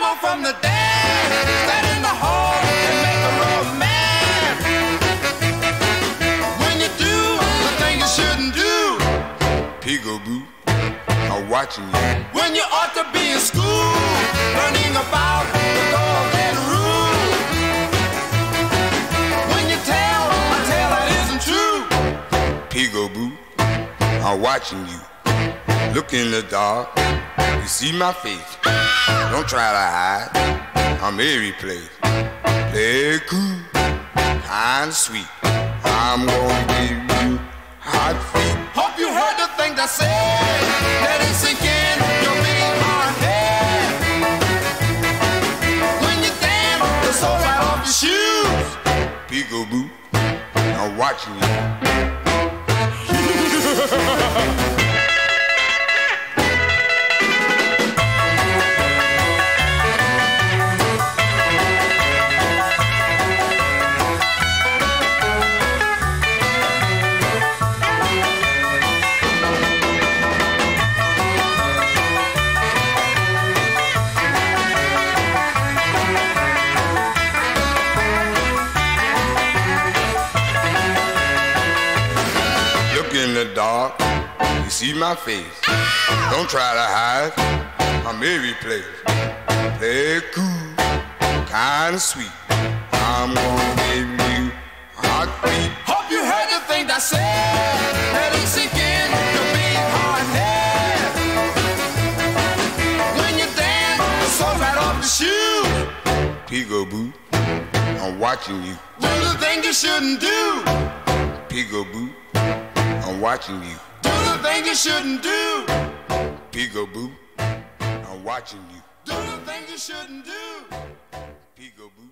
down from the in the make. When you do the thing you shouldn't do, I'm watching you. when you ought to be in school, learning about the. When you tell a tale that isn't true, I'm watching you. Look in the dark, you see my face. Don't try to hide, I'm every place. Play cool, kind sweet. I'm gonna give you hot feet. hope you heard the thing I said. Let it sink in your big hard head. When you dance, the sole right off your shoes. Peekaboo, I'm watching you. See my face. Don't try to hide, I'm every place. Play cool, kind of sweet. I'm gonna give you hot feet. Hope you heard the thing I said. Let it sink in your big hard head. When you dance, the sole right off your shoes. Peekaboo, I'm watching you. Do the thing you shouldn't do. Peekaboo, I'm watching you. Thing you shouldn't do. Peekaboo, I'm watching you. Do the thing you shouldn't do. Peekaboo,